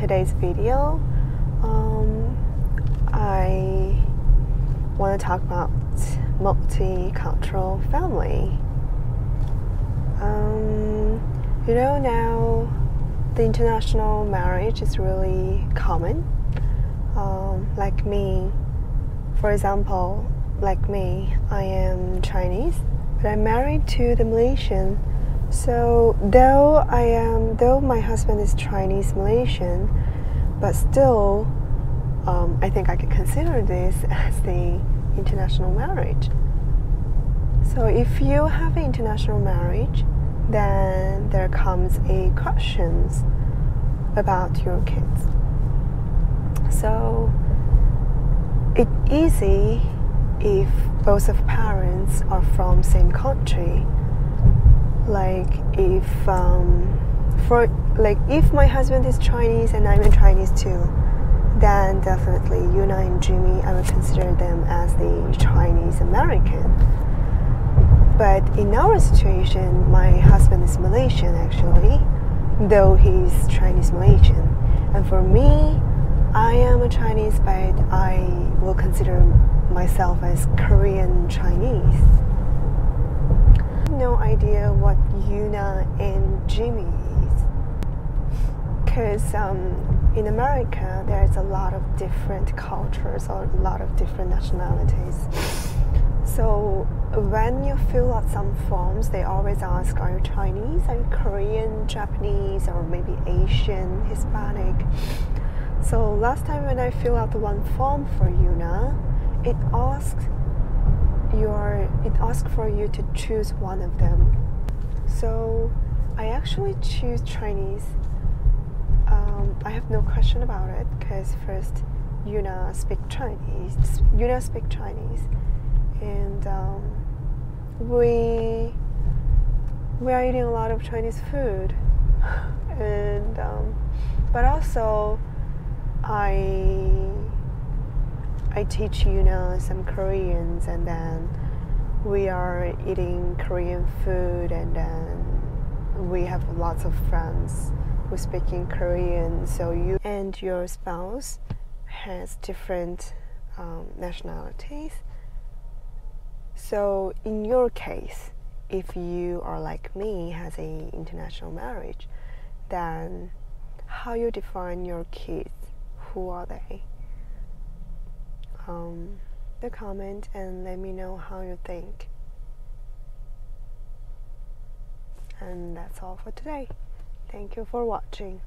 today's video, um, I want to talk about multicultural family. Um, you know, now the international marriage is really common. Um, like me, for example, like me, I am Chinese, but I'm married to the Malaysian so though I am, though my husband is Chinese Malaysian, but still, um, I think I could consider this as the international marriage. So if you have an international marriage, then there comes a questions about your kids. So it's easy if both of parents are from same country. Like if um, for like if my husband is Chinese and I'm a Chinese too, then definitely Yuna and Jimmy I would consider them as the Chinese American. But in our situation, my husband is Malaysian actually, though he's Chinese Malaysian. And for me, I am a Chinese, but I will consider myself as Korean Chinese. Idea what Yuna and Jimmy is. Because um, in America, there's a lot of different cultures or a lot of different nationalities. So when you fill out some forms, they always ask, are you Chinese, are you Korean, Japanese, or maybe Asian, Hispanic? So last time when I filled out the one form for Yuna, it asks your it asks for you to choose one of them. So I actually choose Chinese. Um, I have no question about it because first Yuna speak Chinese. Yuna speak Chinese and um, we we are eating a lot of Chinese food, and um, but also I I teach you know some Koreans, and then we are eating Korean food, and then we have lots of friends who speak in Korean. So you and your spouse has different um, nationalities so in your case, if you are like me, has a international marriage, then how you define your kids? Who are they? Um, the comment and let me know how you think. And that's all for today. Thank you for watching.